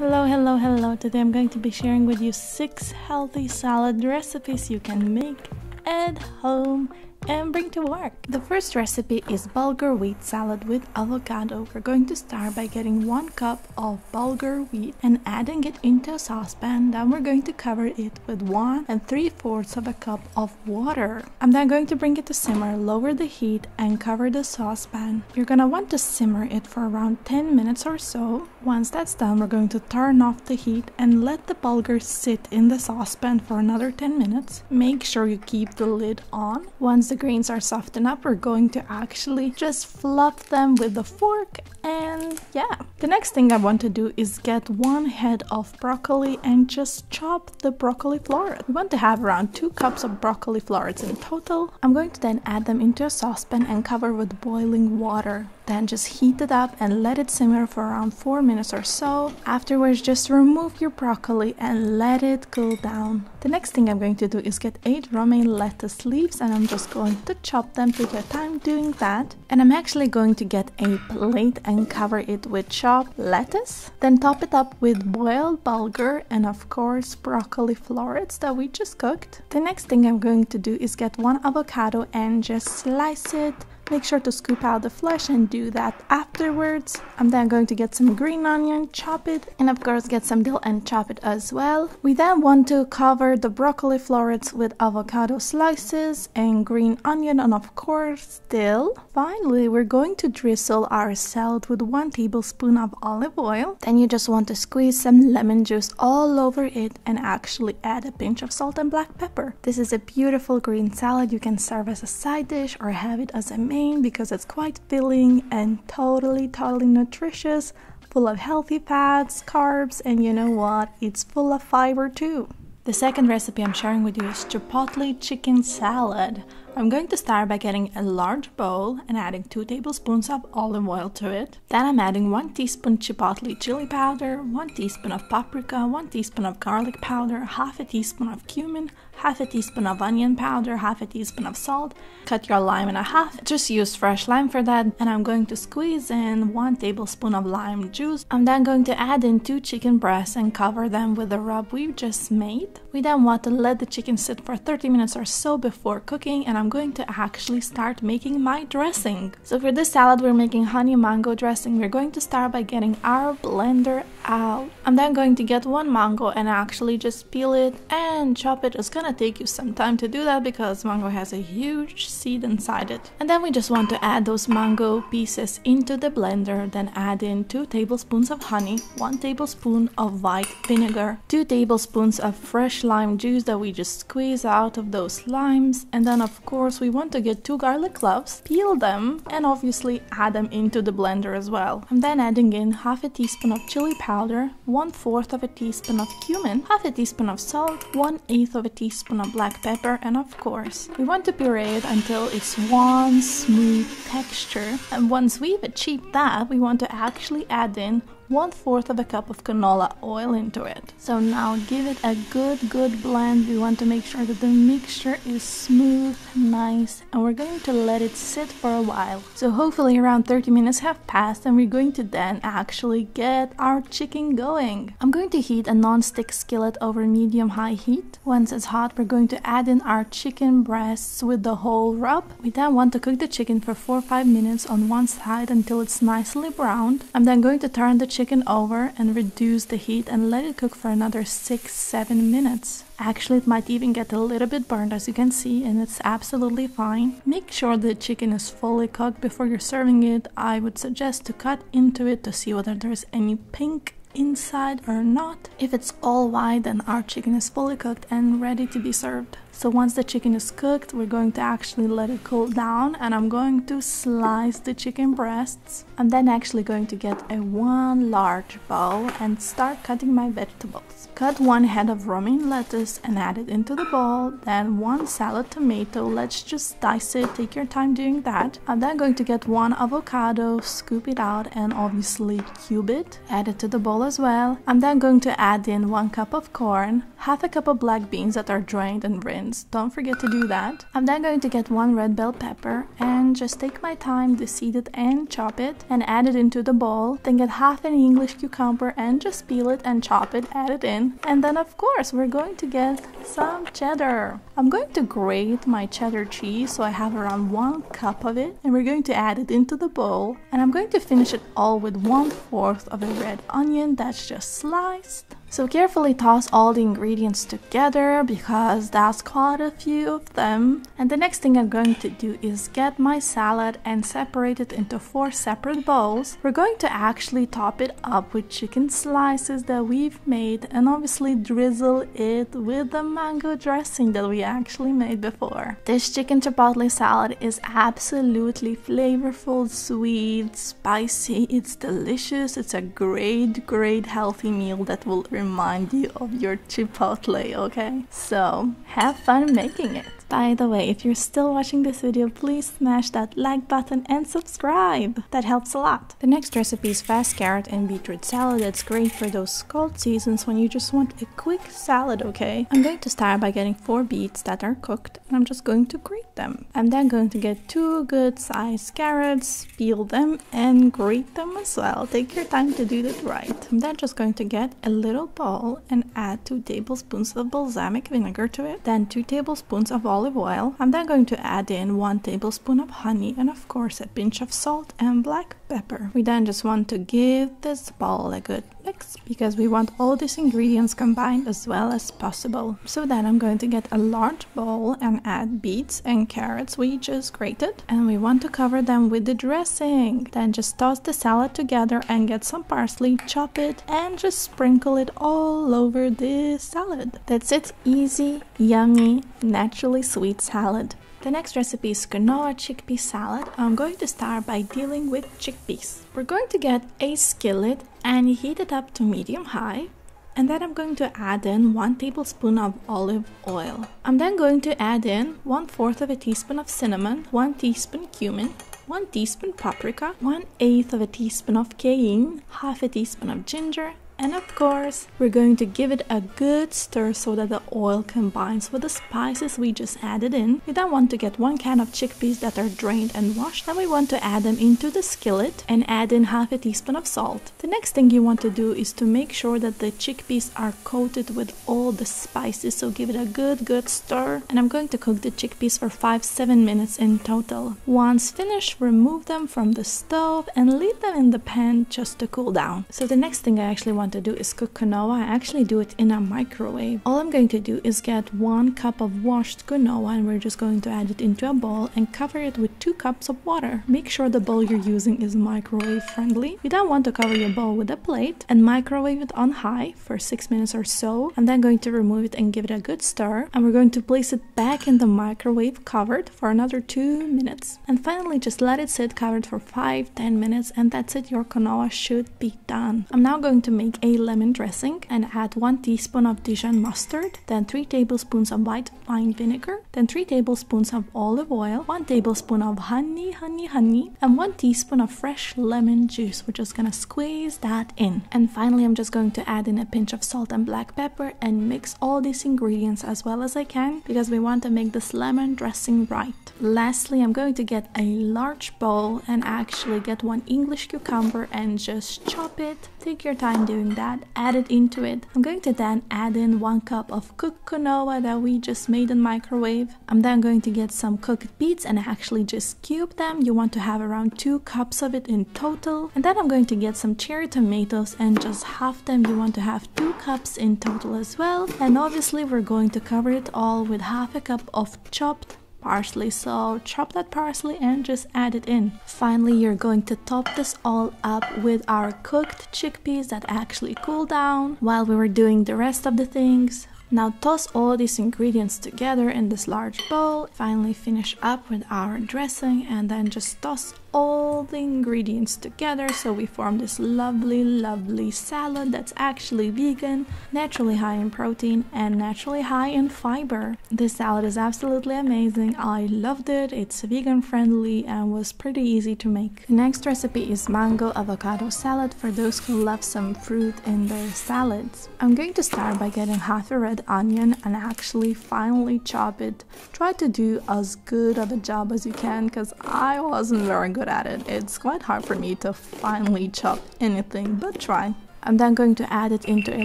Hello, hello, hello. Today I'm going to be sharing with you six healthy salad recipes you can make at home and bring to work. The first recipe is bulgur wheat salad with avocado. We're going to start by getting one cup of bulgur wheat and adding it into a saucepan. Then we're going to cover it with one and three fourths of a cup of water. I'm then going to bring it to simmer, lower the heat and cover the saucepan. You're gonna want to simmer it for around 10 minutes or so. Once that's done, we're going to turn off the heat and let the bulgur sit in the saucepan for another 10 minutes. Make sure you keep the lid on. Once the grains are soft enough, we're going to actually just fluff them with a fork and yeah. The next thing I want to do is get one head of broccoli and just chop the broccoli florets. We want to have around two cups of broccoli florets in total. I'm going to then add them into a saucepan and cover with boiling water. Then just heat it up and let it simmer for around 4 minutes or so. Afterwards, just remove your broccoli and let it cool down. The next thing I'm going to do is get 8 romaine lettuce leaves and I'm just going to chop them, take your time doing that. And I'm actually going to get a plate and cover it with chopped lettuce. Then top it up with boiled bulgur and of course broccoli florets that we just cooked. The next thing I'm going to do is get one avocado and just slice it Make sure to scoop out the flesh and do that afterwards. I'm then going to get some green onion, chop it, and of course get some dill and chop it as well. We then want to cover the broccoli florets with avocado slices and green onion and of course dill. Finally, we're going to drizzle our salad with one tablespoon of olive oil. Then you just want to squeeze some lemon juice all over it and actually add a pinch of salt and black pepper. This is a beautiful green salad you can serve as a side dish or have it as a main because it's quite filling and totally, totally nutritious, full of healthy fats, carbs, and you know what? It's full of fiber too. The second recipe I'm sharing with you is chipotle chicken salad. I'm going to start by getting a large bowl and adding 2 tablespoons of olive oil to it. Then I'm adding 1 teaspoon chipotle chili powder, 1 teaspoon of paprika, 1 teaspoon of garlic powder, half a teaspoon of cumin, half a teaspoon of onion powder, half a teaspoon of salt. Cut your lime in a half. Just use fresh lime for that. And I'm going to squeeze in 1 tablespoon of lime juice. I'm then going to add in 2 chicken breasts and cover them with the rub we've just made. We then want to let the chicken sit for 30 minutes or so before cooking and I'm going to actually start making my dressing. So for this salad, we're making honey mango dressing. We're going to start by getting our blender out. I'm then going to get one mango and actually just peel it and chop it. It's gonna take you some time to do that because mango has a huge seed inside it. And then we just want to add those mango pieces into the blender, then add in 2 tablespoons of honey, 1 tablespoon of white vinegar, 2 tablespoons of fresh lime juice that we just squeeze out of those limes, and then of course we want to get two garlic cloves, peel them, and obviously add them into the blender as well. I'm then adding in half a teaspoon of chili powder, one fourth of a teaspoon of cumin, half a teaspoon of salt, one eighth of a teaspoon of black pepper, and of course we want to puree it until it's one smooth texture. And once we've achieved that, we want to actually add in one fourth of a cup of canola oil into it. So now give it a good, good blend. We want to make sure that the mixture is smooth, nice, and we're going to let it sit for a while. So hopefully around 30 minutes have passed and we're going to then actually get our chicken going. I'm going to heat a non-stick skillet over medium-high heat. Once it's hot, we're going to add in our chicken breasts with the whole rub. We then want to cook the chicken for 4-5 minutes on one side until it's nicely browned. I'm then going to turn the chicken over and reduce the heat and let it cook for another 6-7 minutes. Actually, it might even get a little bit burned as you can see and it's absolutely fine. Make sure the chicken is fully cooked before you're serving it. I would suggest to cut into it to see whether there's any pink inside or not. If it's all white, then our chicken is fully cooked and ready to be served. So once the chicken is cooked, we're going to actually let it cool down and I'm going to slice the chicken breasts. I'm then actually going to get a one large bowl and start cutting my vegetables. Cut one head of romaine lettuce and add it into the bowl, then one salad tomato, let's just dice it, take your time doing that. I'm then going to get one avocado, scoop it out and obviously cube it, add it to the bowl as well. I'm then going to add in one cup of corn, half a cup of black beans that are drained and rinsed. Don't forget to do that. I'm then going to get one red bell pepper and just take my time to seed it and chop it and add it into the bowl. Then get half an English cucumber and just peel it and chop it, add it in. And then of course we're going to get some cheddar. I'm going to grate my cheddar cheese so I have around one cup of it and we're going to add it into the bowl and I'm going to finish it all with one fourth of a red onion that's just sliced so carefully toss all the ingredients together because that's quite a few of them. And the next thing I'm going to do is get my salad and separate it into four separate bowls. We're going to actually top it up with chicken slices that we've made and obviously drizzle it with the mango dressing that we actually made before. This chicken chipotle salad is absolutely flavorful, sweet, spicy, it's delicious, it's a great, great healthy meal that will remind you of your chipotle, okay? So, have fun making it. By the way, if you're still watching this video, please smash that like button and subscribe. That helps a lot. The next recipe is fast carrot and beetroot salad. It's great for those cold seasons when you just want a quick salad, okay? I'm going to start by getting four beets that are cooked and I'm just going to grate them. I'm then going to get two good sized carrots, peel them and grate them as well. Take your time to do that right. I'm then just going to get a little bowl and add two tablespoons of balsamic vinegar to it, then two tablespoons of olive olive oil. I'm then going to add in 1 tablespoon of honey and of course a pinch of salt and black pepper. We then just want to give this bowl a good mix because we want all these ingredients combined as well as possible. So then I'm going to get a large bowl and add beets and carrots we just grated and we want to cover them with the dressing. Then just toss the salad together and get some parsley, chop it and just sprinkle it all over the salad. That's it, easy, yummy, naturally sweet salad. The next recipe is quinoa chickpea salad. I'm going to start by dealing with chickpeas. We're going to get a skillet and heat it up to medium high. And then I'm going to add in 1 tablespoon of olive oil. I'm then going to add in 1 fourth of a teaspoon of cinnamon, 1 teaspoon cumin, 1 teaspoon paprika, 1 eighth of a teaspoon of cayenne, half a teaspoon of ginger, and of course, we're going to give it a good stir so that the oil combines with the spices we just added in. We then want to get one can of chickpeas that are drained and washed. Then we want to add them into the skillet and add in half a teaspoon of salt. The next thing you want to do is to make sure that the chickpeas are coated with all the spices. So give it a good, good stir. And I'm going to cook the chickpeas for 5-7 minutes in total. Once finished, remove them from the stove and leave them in the pan just to cool down. So the next thing I actually want want to do is cook quinoa, I actually do it in a microwave. All I'm going to do is get one cup of washed quinoa and we're just going to add it into a bowl and cover it with two cups of water. Make sure the bowl you're using is microwave friendly. You don't want to cover your bowl with a plate and microwave it on high for 6 minutes or so. I'm then going to remove it and give it a good stir and we're going to place it back in the microwave covered for another 2 minutes. And finally just let it sit covered for 5-10 minutes and that's it, your quinoa should be done. I'm now going to make a lemon dressing and add 1 teaspoon of Dijon mustard, then 3 tablespoons of white wine vinegar, then 3 tablespoons of olive oil, 1 tablespoon of honey, honey, honey, and 1 teaspoon of fresh lemon juice. We're just gonna squeeze that in. And finally, I'm just going to add in a pinch of salt and black pepper and mix all these ingredients as well as I can because we want to make this lemon dressing right. Lastly, I'm going to get a large bowl and actually get one English cucumber and just chop it. Take your time doing that, add it into it. I'm going to then add in one cup of cooked quinoa that we just made in microwave. I'm then going to get some cooked beets and actually just cube them. You want to have around two cups of it in total. And then I'm going to get some cherry tomatoes and just half them. You want to have two cups in total as well. And obviously we're going to cover it all with half a cup of chopped parsley so chop that parsley and just add it in. Finally you're going to top this all up with our cooked chickpeas that actually cool down while we were doing the rest of the things now toss all these ingredients together in this large bowl. Finally finish up with our dressing and then just toss all the ingredients together so we form this lovely, lovely salad that's actually vegan, naturally high in protein, and naturally high in fiber. This salad is absolutely amazing. I loved it. It's vegan friendly and was pretty easy to make. The next recipe is mango avocado salad for those who love some fruit in their salads. I'm going to start by getting half a red onion and actually finely chop it. Try to do as good of a job as you can because I wasn't very good at it. It's quite hard for me to finely chop anything, but try. I'm then going to add it into a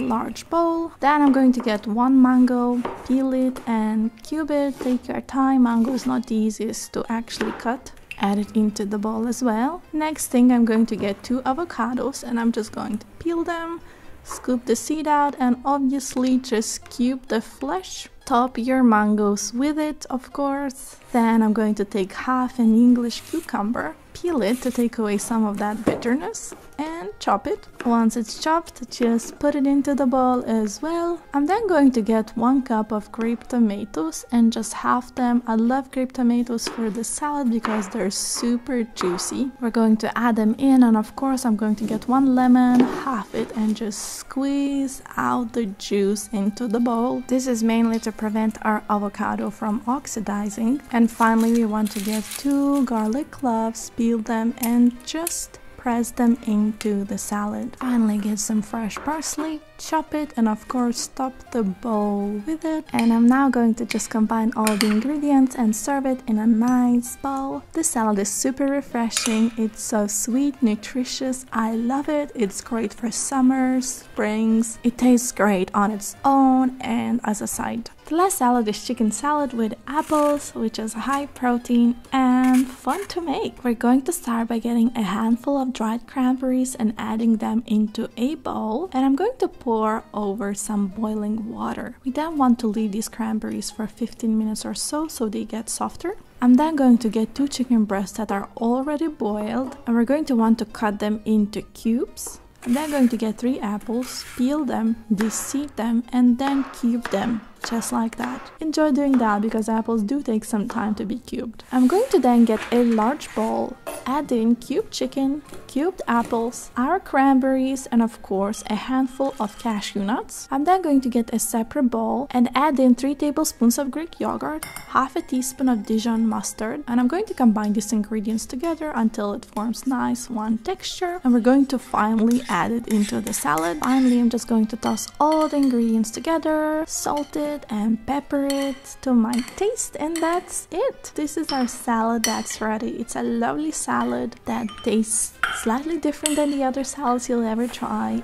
large bowl. Then I'm going to get one mango, peel it and cube it. Take your time, mango is not the easiest to actually cut. Add it into the bowl as well. Next thing I'm going to get two avocados and I'm just going to peel them, scoop the seed out and obviously just cube the flesh. Top your mangoes with it of course. Then I'm going to take half an English cucumber peel it to take away some of that bitterness and chop it. Once it's chopped, just put it into the bowl as well. I'm then going to get one cup of grape tomatoes and just half them. I love grape tomatoes for the salad because they're super juicy. We're going to add them in and of course I'm going to get one lemon, half it and just squeeze out the juice into the bowl. This is mainly to prevent our avocado from oxidizing. And finally we want to get two garlic cloves, peel them and just press them into the salad. Finally get some fresh parsley, chop it and of course top the bowl with it. And I'm now going to just combine all the ingredients and serve it in a nice bowl. This salad is super refreshing, it's so sweet, nutritious, I love it. It's great for summers, springs, it tastes great on its own and as a side. The last salad is chicken salad with apples, which is high protein and fun to make. We're going to start by getting a handful of dried cranberries and adding them into a bowl. And I'm going to pour over some boiling water. We then want to leave these cranberries for 15 minutes or so so they get softer. I'm then going to get two chicken breasts that are already boiled and we're going to want to cut them into cubes. I'm then going to get three apples, peel them, de-seed them, and then cube them just like that. Enjoy doing that because apples do take some time to be cubed. I'm going to then get a large bowl, add in cubed chicken, cubed apples, our cranberries, and of course a handful of cashew nuts. I'm then going to get a separate bowl and add in 3 tablespoons of Greek yogurt, half a teaspoon of Dijon mustard, and I'm going to combine these ingredients together until it forms nice one texture, and we're going to finally add it into the salad. Finally, I'm just going to toss all the ingredients together, salt it, and pepper it to my taste and that's it. This is our salad that's ready. It's a lovely salad that tastes slightly different than the other salads you'll ever try.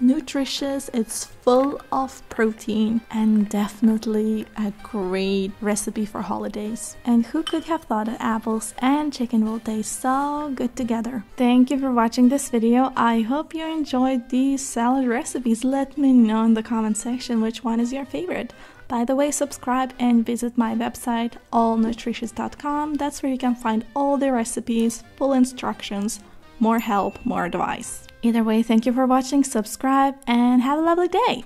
Nutritious, it's full of protein and definitely a great recipe for holidays. And who could have thought that apples and chicken will taste so good together? Thank you for watching this video. I hope you enjoyed these salad recipes. Let me know in the comment section which one is your favorite. By the way, subscribe and visit my website allnutritious.com. That's where you can find all the recipes, full instructions, more help, more advice. Either way, thank you for watching, subscribe, and have a lovely day!